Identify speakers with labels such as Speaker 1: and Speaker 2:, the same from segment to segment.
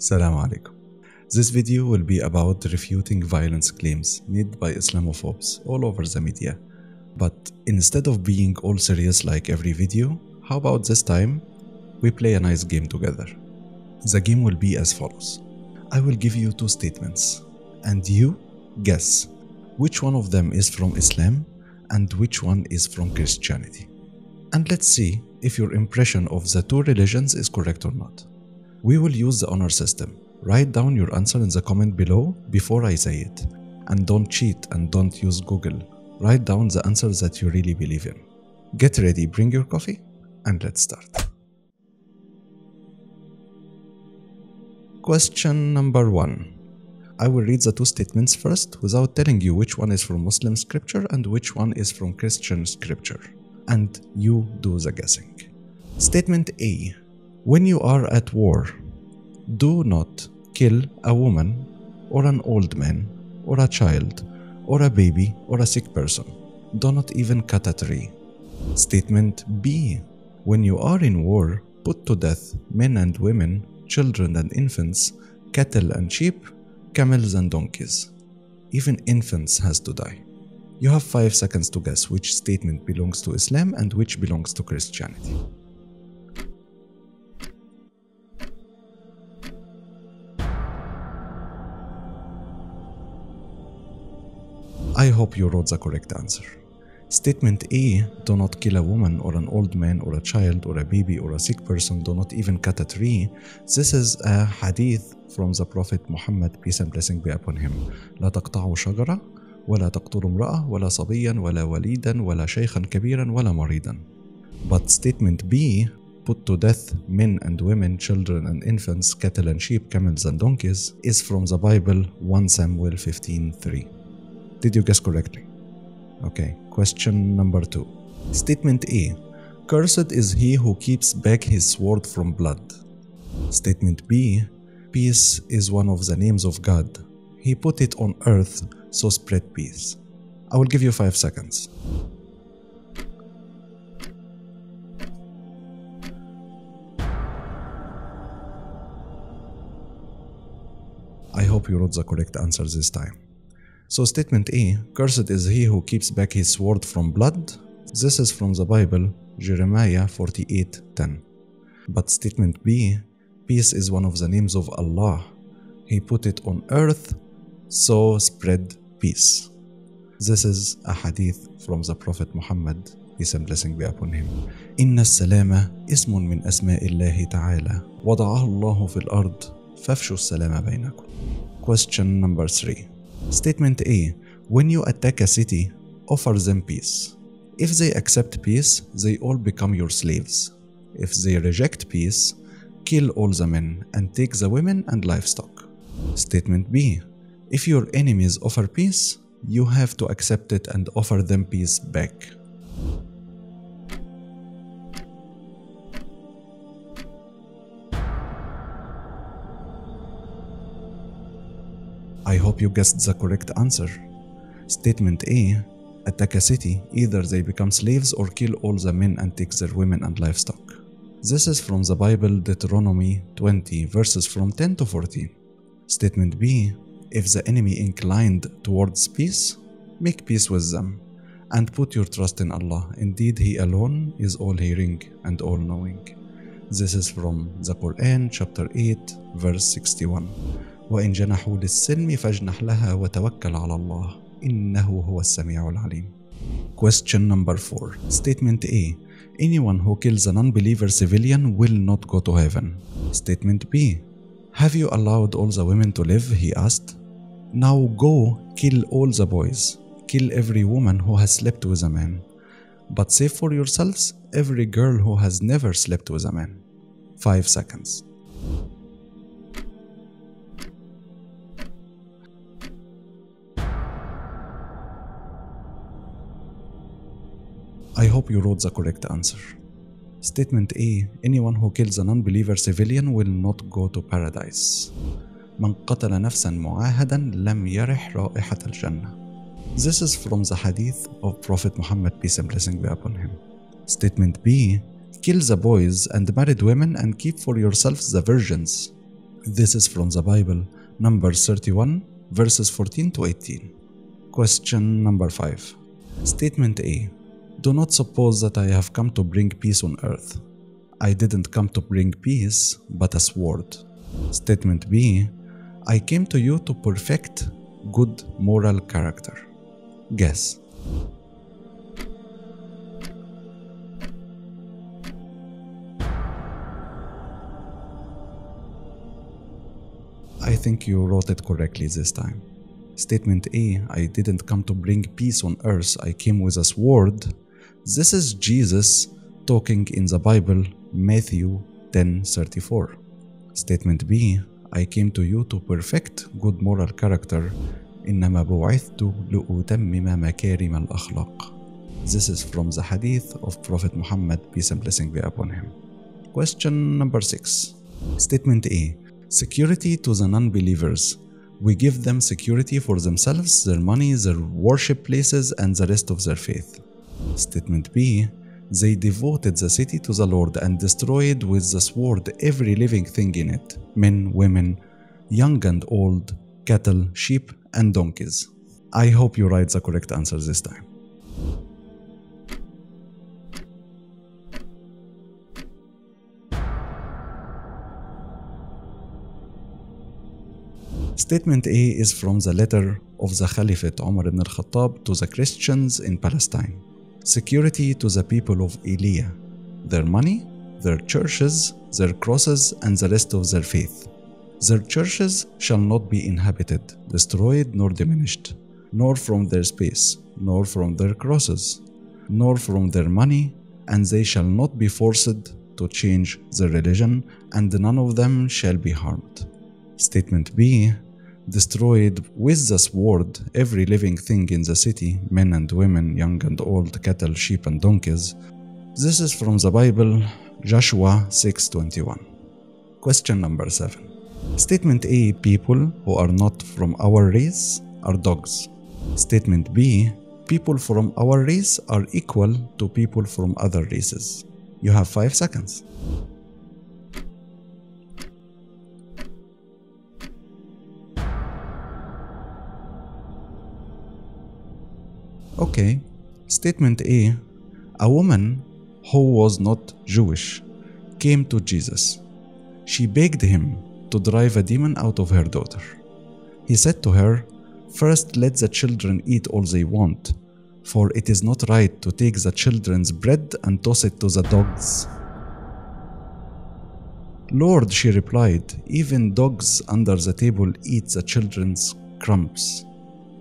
Speaker 1: Assalamu alaikum. This video will be about refuting violence claims made by Islamophobes all over the media. But instead of being all serious like every video, how about this time we play a nice game together? The game will be as follows I will give you two statements, and you guess which one of them is from Islam and which one is from Christianity. And let's see if your impression of the two religions is correct or not. We will use the honor system. Write down your answer in the comment below before I say it. And don't cheat and don't use Google. Write down the answers that you really believe in. Get ready, bring your coffee, and let's start. Question number one. I will read the two statements first without telling you which one is from Muslim scripture and which one is from Christian scripture. And you do the guessing. Statement A when you are at war, do not kill a woman or an old man or a child or a baby or a sick person. Do not even cut a tree. Statement B. When you are in war, put to death men and women, children and infants, cattle and sheep, camels and donkeys. Even infants has to die. You have 5 seconds to guess which statement belongs to Islam and which belongs to Christianity. I hope you wrote the correct answer. Statement A do not kill a woman or an old man or a child or a baby or a sick person, do not even cut a tree. This is a hadith from the Prophet Muhammad, peace and blessing be upon him. لا تقطعوا شجرة ولا تقتلوا امرأة ولا صبيا ولا وليدا ولا شيخا كبيرا ولا مريضا. But statement B put to death men and women, children and infants, cattle and sheep, camels and donkeys is from the Bible 1 Samuel 15:3. Did you guess correctly? Okay, question number two. Statement A Cursed is he who keeps back his sword from blood. Statement B Peace is one of the names of God. He put it on earth, so spread peace. I will give you five seconds. I hope you wrote the correct answer this time. So, statement A Cursed is he who keeps back his sword from blood. This is from the Bible, Jeremiah 48:10. But statement B Peace is one of the names of Allah. He put it on earth, so spread peace. This is a hadith from the Prophet Muhammad, peace and blessing be upon him. إن السلام اسم من أسماء الله تعالى وضعه الله في الأرض فافشوا السلام بينكم. Question number three. Statement A When you attack a city, offer them peace. If they accept peace, they all become your slaves. If they reject peace, kill all the men and take the women and livestock. Statement B If your enemies offer peace, you have to accept it and offer them peace back. I hope you guessed the correct answer. Statement A Attack a city, either they become slaves or kill all the men and take their women and livestock. This is from the Bible, Deuteronomy 20, verses from 10 to 14. Statement B If the enemy inclined towards peace, make peace with them and put your trust in Allah. Indeed, He alone is all hearing and all knowing. This is from the Quran, chapter 8, verse 61. وإن جنحوا للسلم فاجنح لها وتوكل على الله إنه هو السميع العليم. Question number 4. Statement A. Anyone who kills a non-believer civilian will not go to heaven. Statement B. Have you allowed all the women to live? He asked. Now go kill all the boys. Kill every woman who has slept with a man. But save for yourselves every girl who has never slept with a man. 5 seconds. hope you wrote the correct answer. Statement A Anyone who kills a non-believer civilian will not go to paradise. من قتل نفسا معاهدا لم يرح رائحة الجنة. This is from the hadith of Prophet Muhammad peace and blessing be upon him. Statement B Kill the boys and married women and keep for yourselves the virgins. This is from the Bible, Numbers 31, verses 14 to 18. Question number 5. Statement A do not suppose that I have come to bring peace on earth. I didn't come to bring peace, but a sword. Statement B I came to you to perfect good moral character. Guess. I think you wrote it correctly this time. Statement A I didn't come to bring peace on earth, I came with a sword. This is Jesus talking in the Bible, Matthew 10:34. Statement B I came to you to perfect good moral character إنما بعثت لأتمم مكارم الأخلاق. This is from the hadith of Prophet Muhammad, peace and blessing be upon him. Question number 6. Statement A Security to the non believers. We give them security for themselves, their money, their worship places, and the rest of their faith. Statement B They devoted the city to the Lord and destroyed with the sword every living thing in it men, women, young and old, cattle, sheep, and donkeys. I hope you write the correct answer this time. Statement A is from the letter of the Caliphate Umar ibn al-Khattab to the Christians in Palestine. Security to the people of Elia, their money, their churches, their crosses, and the rest of their faith. Their churches shall not be inhabited, destroyed, nor diminished, nor from their space, nor from their crosses, nor from their money, and they shall not be forced to change their religion, and none of them shall be harmed. Statement B destroyed with the sword every living thing in the city, men and women, young and old, cattle, sheep, and donkeys. This is from the Bible, Joshua 6:21. Question number 7. Statement A people who are not from our race are dogs. Statement B people from our race are equal to people from other races. You have 5 seconds. Okay. Statement A A woman who was not Jewish came to Jesus. She begged him to drive a demon out of her daughter. He said to her, First let the children eat all they want, for it is not right to take the children's bread and toss it to the dogs. Lord, she replied, even dogs under the table eat the children's crumbs.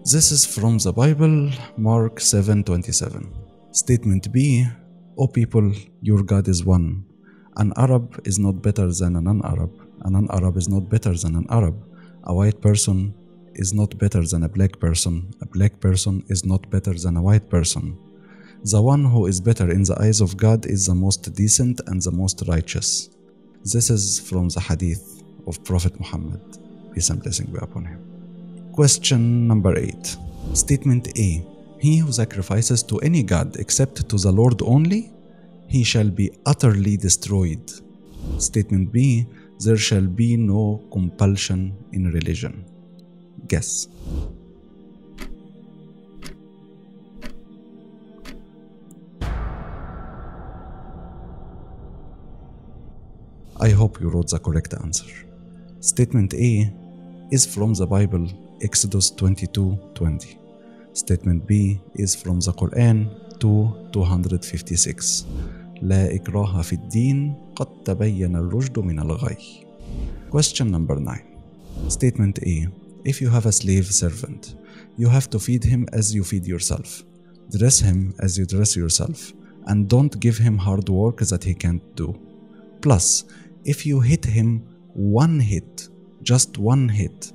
Speaker 1: This is from the Bible, Mark 7:27. Statement B, O people, your God is one. An Arab is not better than a non-Arab. A non-Arab is not better than an Arab. A white person is not better than a black person. A black person is not better than a white person. The one who is better in the eyes of God is the most decent and the most righteous. This is from the hadith of Prophet Muhammad. Peace and blessing be upon him. Question number 8. Statement A. He who sacrifices to any god except to the Lord only, he shall be utterly destroyed. Statement B. There shall be no compulsion in religion. Guess. I hope you wrote the correct answer. Statement A is from the Bible, Exodus 22:20. Statement B is from the Quran 2:256. لا إكراه في الدين قد تبين الرشد من الغي. Question number 9. Statement A. If you have a slave servant, you have to feed him as you feed yourself, dress him as you dress yourself, and don't give him hard work that he can't do. Plus, if you hit him one hit, just one hit,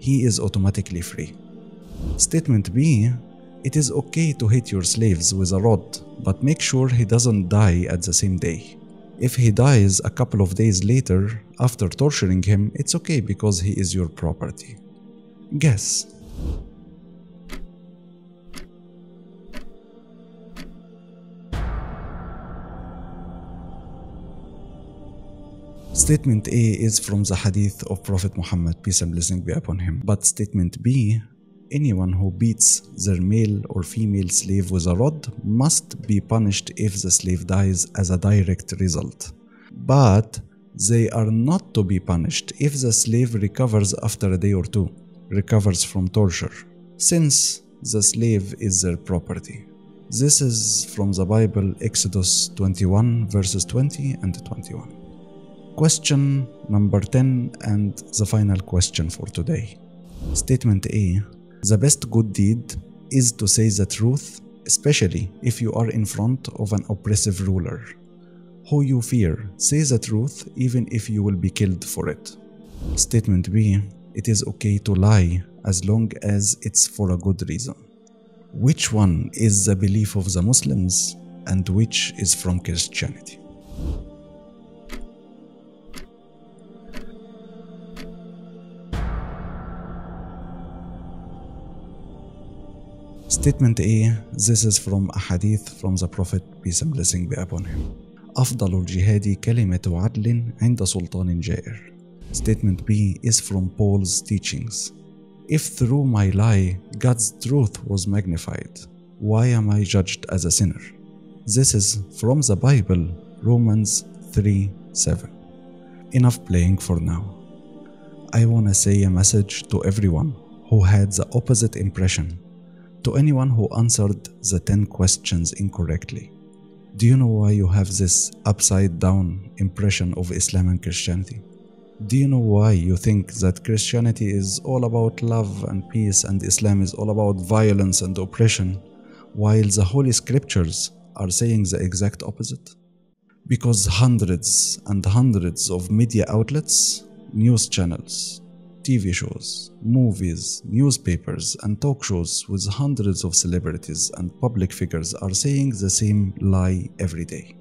Speaker 1: he is automatically free. Statement B It is okay to hit your slaves with a rod, but make sure he doesn't die at the same day. If he dies a couple of days later, after torturing him, it's okay because he is your property. Guess. Statement A is from the hadith of Prophet Muhammad, peace and blessing be upon him. But statement B, anyone who beats their male or female slave with a rod must be punished if the slave dies as a direct result. But they are not to be punished if the slave recovers after a day or two, recovers from torture, since the slave is their property. This is from the Bible, Exodus 21, verses 20 and 21. Question number 10 and the final question for today. Statement A The best good deed is to say the truth, especially if you are in front of an oppressive ruler. Who you fear, say the truth even if you will be killed for it. Statement B It is okay to lie as long as it's for a good reason. Which one is the belief of the Muslims and which is from Christianity? Statement A This is from a hadith from the Prophet peace and blessing be upon him أفضل الجهاد كلمة عدل عند سلطان جائر Statement B is from Paul's teachings If through my lie God's truth was magnified, why am I judged as a sinner? This is from the Bible, Romans 3 7. Enough playing for now. I want to say a message to everyone who had the opposite impression, to anyone who answered the 10 questions incorrectly. Do you know why you have this upside down impression of Islam and Christianity? Do you know why you think that Christianity is all about love and peace and Islam is all about violence and oppression, while the Holy Scriptures are saying the exact opposite? Because hundreds and hundreds of media outlets, news channels, TV shows, movies, newspapers, and talk shows with hundreds of celebrities and public figures are saying the same lie every day.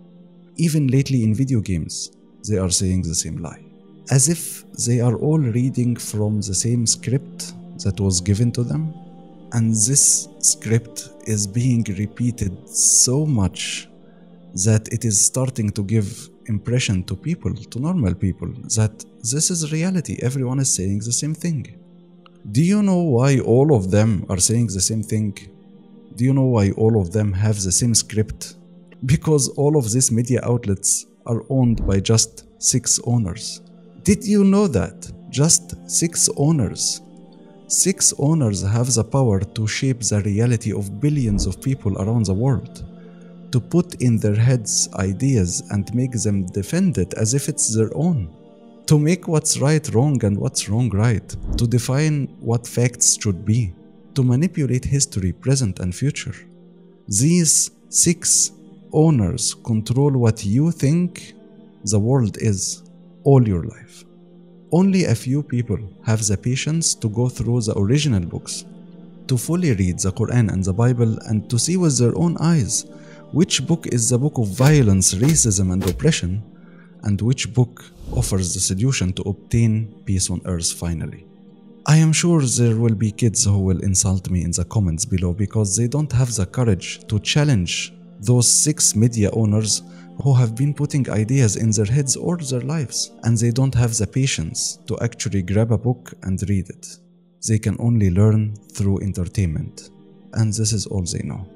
Speaker 1: Even lately in video games, they are saying the same lie as if they are all reading from the same script that was given to them and this script is being repeated so much that it is starting to give impression to people to normal people that this is reality. Everyone is saying the same thing. Do you know why all of them are saying the same thing? Do you know why all of them have the same script? Because all of these media outlets are owned by just six owners. Did you know that? Just six owners. Six owners have the power to shape the reality of billions of people around the world, to put in their heads ideas and make them defend it as if it's their own, to make what's right wrong and what's wrong right, to define what facts should be, to manipulate history, present, and future. These six owners control what you think the world is all your life. Only a few people have the patience to go through the original books, to fully read the Quran and the Bible, and to see with their own eyes which book is the book of violence, racism, and oppression, and which book offers the solution to obtain peace on earth finally. I am sure there will be kids who will insult me in the comments below because they don't have the courage to challenge those six media owners who have been putting ideas in their heads all their lives, and they don't have the patience to actually grab a book and read it. They can only learn through entertainment, and this is all they know.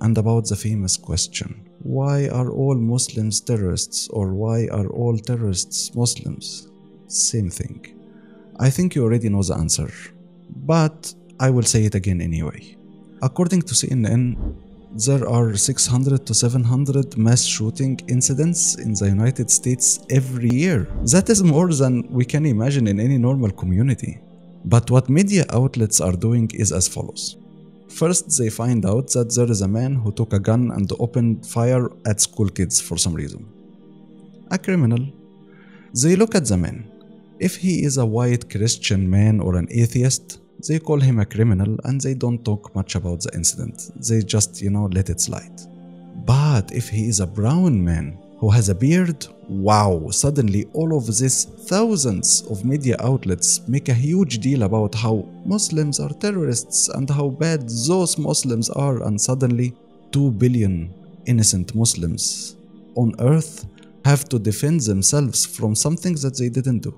Speaker 1: And about the famous question why are all Muslims terrorists, or why are all terrorists Muslims? Same thing. I think you already know the answer, but I will say it again anyway. According to CNN, there are 600 to 700 mass shooting incidents in the United States every year. That is more than we can imagine in any normal community. But what media outlets are doing is as follows. First, they find out that there is a man who took a gun and opened fire at school kids for some reason. A criminal. They look at the man. If he is a white Christian man or an atheist, they call him a criminal and they don't talk much about the incident. They just, you know, let it slide. But if he is a brown man who has a beard, wow, suddenly all of these thousands of media outlets make a huge deal about how Muslims are terrorists and how bad those Muslims are, and suddenly 2 billion innocent Muslims on earth have to defend themselves from something that they didn't do.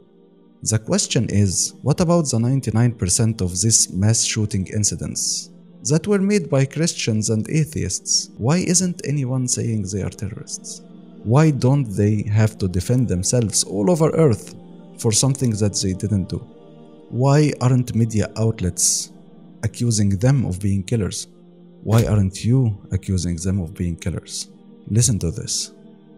Speaker 1: The question is what about the 99% of these mass shooting incidents that were made by Christians and atheists? Why isn't anyone saying they are terrorists? Why don't they have to defend themselves all over Earth for something that they didn't do? Why aren't media outlets accusing them of being killers? Why aren't you accusing them of being killers? Listen to this.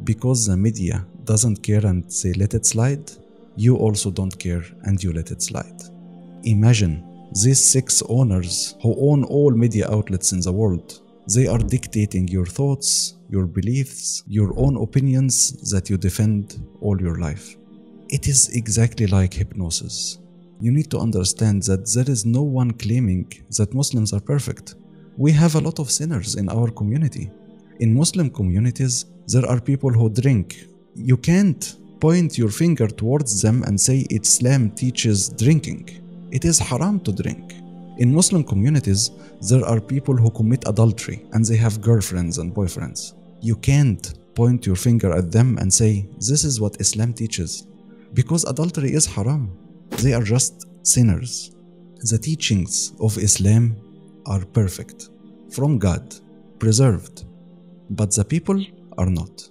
Speaker 1: Because the media doesn't care and they let it slide, you also don't care and you let it slide. Imagine these six owners who own all media outlets in the world. They are dictating your thoughts, your beliefs, your own opinions that you defend all your life. It is exactly like hypnosis. You need to understand that there is no one claiming that Muslims are perfect. We have a lot of sinners in our community. In Muslim communities, there are people who drink. You can't point your finger towards them and say Islam teaches drinking. It is haram to drink. In Muslim communities, there are people who commit adultery and they have girlfriends and boyfriends. You can't point your finger at them and say, This is what Islam teaches. Because adultery is haram. They are just sinners. The teachings of Islam are perfect, from God, preserved. But the people are not.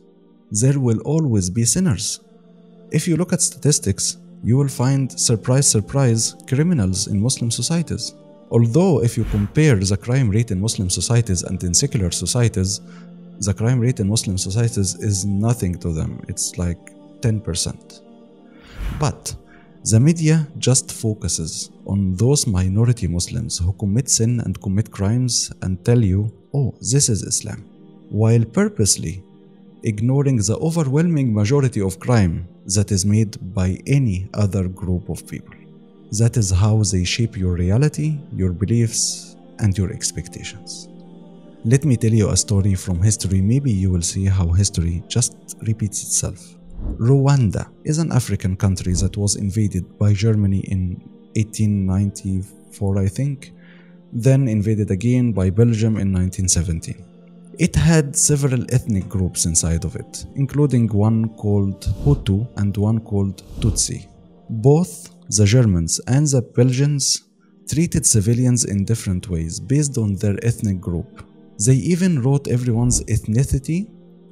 Speaker 1: There will always be sinners. If you look at statistics, you will find, surprise, surprise, criminals in Muslim societies. Although, if you compare the crime rate in Muslim societies and in secular societies, the crime rate in Muslim societies is nothing to them. It's like 10%. But the media just focuses on those minority Muslims who commit sin and commit crimes and tell you, oh, this is Islam, while purposely ignoring the overwhelming majority of crime that is made by any other group of people. That is how they shape your reality, your beliefs, and your expectations. Let me tell you a story from history. Maybe you will see how history just repeats itself. Rwanda is an African country that was invaded by Germany in 1894, I think, then invaded again by Belgium in 1917. It had several ethnic groups inside of it, including one called Hutu and one called Tutsi. Both the Germans and the Belgians treated civilians in different ways based on their ethnic group. They even wrote everyone's ethnicity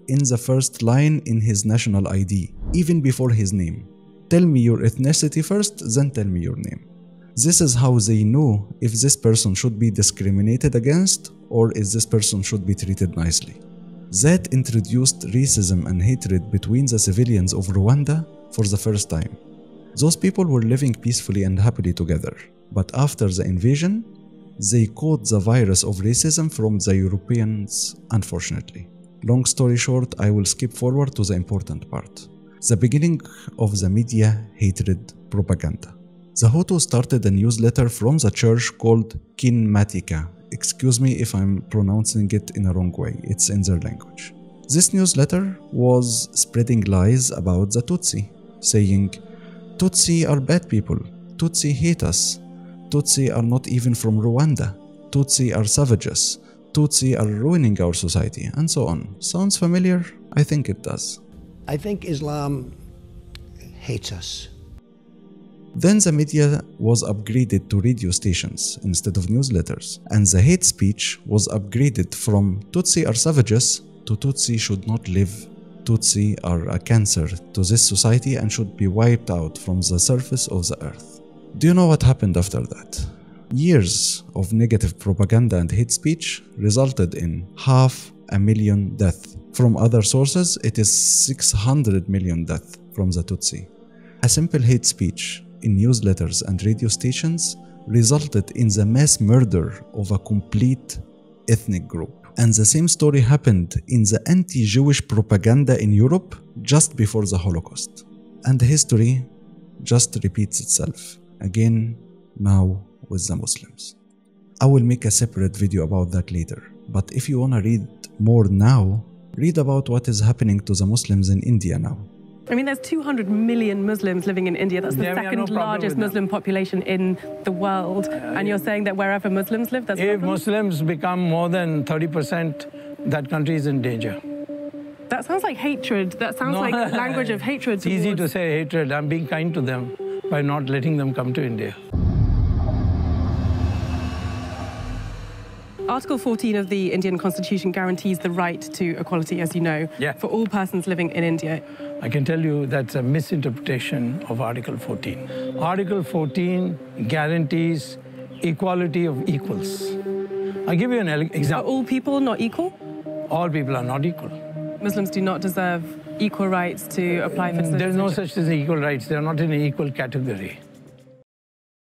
Speaker 1: in the first line in his national ID, even before his name. Tell me your ethnicity first, then tell me your name. This is how they know if this person should be discriminated against or if this person should be treated nicely. That introduced racism and hatred between the civilians of Rwanda for the first time. Those people were living peacefully and happily together, but after the invasion, they caught the virus of racism from the Europeans, unfortunately. Long story short, I will skip forward to the important part the beginning of the media hatred propaganda. The Hutu started a newsletter from the church called Kinmatika excuse me if I'm pronouncing it in a wrong way, it's in their language. This newsletter was spreading lies about the Tutsi, saying, Tutsi are bad people, Tutsi hate us, Tutsi are not even from Rwanda, Tutsi are savages, Tutsi are ruining our society, and so on. Sounds familiar? I think it does.
Speaker 2: I think Islam hates us.
Speaker 1: Then the media was upgraded to radio stations instead of newsletters, and the hate speech was upgraded from Tutsi are savages to Tutsi should not live. Tutsi are a cancer to this society and should be wiped out from the surface of the earth. Do you know what happened after that? Years of negative propaganda and hate speech resulted in half a million deaths. From other sources, it is 600 million deaths from the Tutsi. A simple hate speech in newsletters and radio stations resulted in the mass murder of a complete ethnic group. And the same story happened in the anti Jewish propaganda in Europe just before the Holocaust. And history just repeats itself again now with the Muslims. I will make a separate video about that later. But if you want to read more now, read about what is happening to the Muslims in India now.
Speaker 3: I mean, there's 200 million Muslims living in India. That's the
Speaker 4: Yeah,
Speaker 3: second
Speaker 4: no
Speaker 3: largest. Muslim population in the world. and you're saying that wherever Muslims live, there's a
Speaker 4: If? Muslims become more than 30%, that country is in danger.
Speaker 3: That sounds like hatred. That sounds
Speaker 4: No.
Speaker 3: like language of hatred.
Speaker 4: It's easy to say hatred. I'm being kind to them by not letting them come to India.
Speaker 3: Article 14 of the Indian Constitution guarantees the right to equality, as you know,
Speaker 4: Yeah.
Speaker 3: for all persons living in India.
Speaker 4: I can tell you that's a misinterpretation of Article 14. Article 14 guarantees equality of equals. I'll give you an ele-
Speaker 3: Are
Speaker 4: example.
Speaker 3: all people not equal?
Speaker 4: All people are not equal.
Speaker 3: Muslims do not deserve equal rights to apply for
Speaker 4: There's no such thing as equal rights. They're not in an equal category.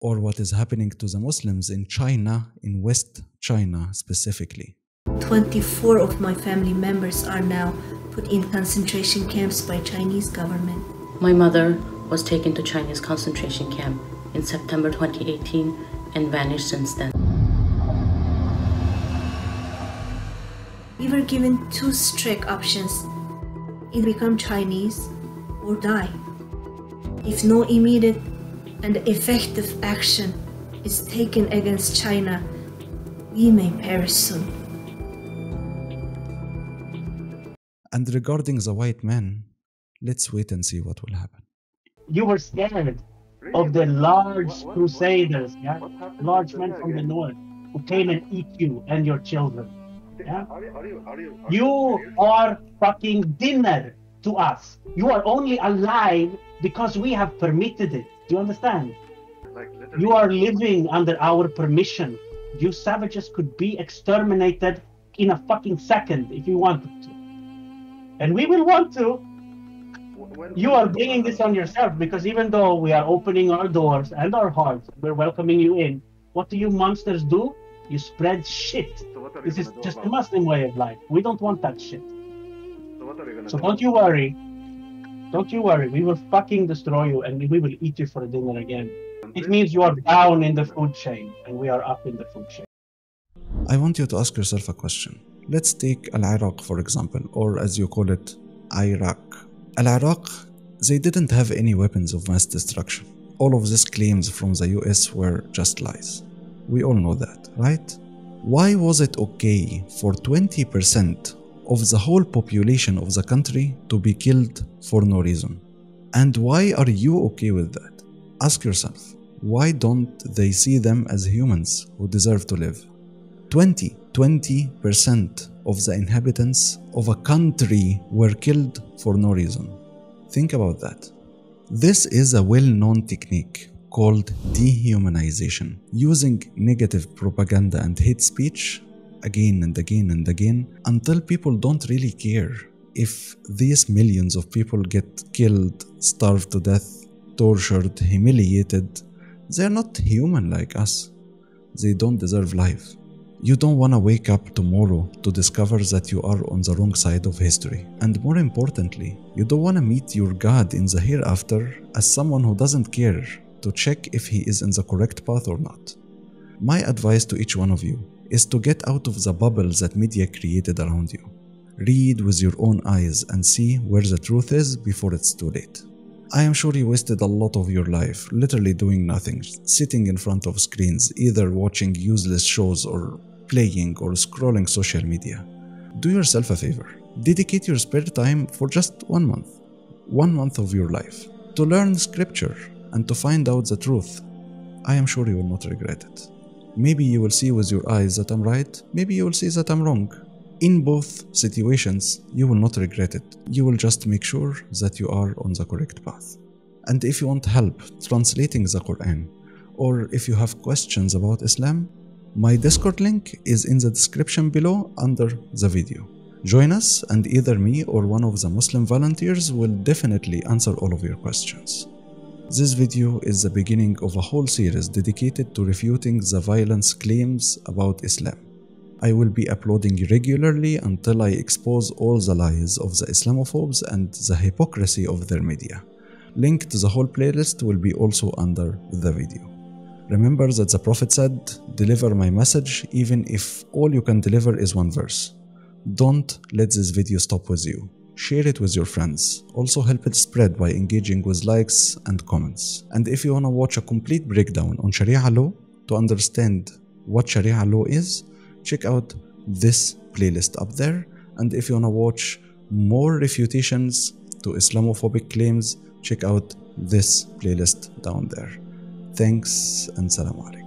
Speaker 1: Or what is happening to the Muslims in China, in West China specifically.
Speaker 5: 24 of my family members are now put in concentration camps by Chinese government.
Speaker 6: My mother was taken to Chinese concentration camp in September 2018 and vanished since then.
Speaker 5: We were given two strict options either become Chinese or die. If no immediate and effective action is taken against China, we may perish soon.
Speaker 1: And regarding the white man, let's wait and see what will happen.
Speaker 7: you were scared of the large crusaders, yeah, large men from the north who came and eat you and your children. Yeah? You are fucking dinner to us. You are only alive because we have permitted it. Do you understand? You are living under our permission. You savages could be exterminated in a fucking second if you wanted to. And we will want to, you are bringing this on yourself because even though we are opening our doors and our hearts, we're welcoming you in. What do you monsters do? You spread shit. This is just a Muslim way of life. We don't want that shit. So don't you worry. Don't you worry. We will fucking destroy you and we will eat you for dinner again. It means you are down in the food chain and we are up in the food chain.
Speaker 1: I want you to ask yourself a question. Let's take Al Iraq, for example, or as you call it, Iraq. Al Iraq, they didn't have any weapons of mass destruction. All of these claims from the US were just lies. We all know that, right? Why was it okay for 20% of the whole population of the country to be killed for no reason? And why are you okay with that? Ask yourself, why don't they see them as humans who deserve to live? 20 20% of the inhabitants of a country were killed for no reason. Think about that. This is a well known technique called dehumanization, using negative propaganda and hate speech again and again and again until people don't really care if these millions of people get killed, starved to death, tortured, humiliated. They're not human like us. They don't deserve life. You don't want to wake up tomorrow to discover that you are on the wrong side of history. And more importantly, you don't want to meet your God in the hereafter as someone who doesn't care to check if he is in the correct path or not. My advice to each one of you is to get out of the bubble that media created around you. Read with your own eyes and see where the truth is before it's too late. I am sure you wasted a lot of your life literally doing nothing, sitting in front of screens, either watching useless shows or playing or scrolling social media. Do yourself a favor. Dedicate your spare time for just one month, one month of your life, to learn scripture and to find out the truth. I am sure you will not regret it. Maybe you will see with your eyes that I'm right, maybe you will see that I'm wrong. In both situations, you will not regret it. You will just make sure that you are on the correct path. And if you want help translating the Quran, or if you have questions about Islam, my Discord link is in the description below under the video. Join us, and either me or one of the Muslim volunteers will definitely answer all of your questions. This video is the beginning of a whole series dedicated to refuting the violence claims about Islam. I will be uploading regularly until I expose all the lies of the Islamophobes and the hypocrisy of their media. Link to the whole playlist will be also under the video. Remember that the Prophet said, Deliver my message even if all you can deliver is one verse. Don't let this video stop with you. Share it with your friends. Also help it spread by engaging with likes and comments. And if you want to watch a complete breakdown on Sharia law to understand what Sharia law is, check out this playlist up there. And if you want to watch more refutations to Islamophobic claims, check out this playlist down there. Thanks and salam alaikum.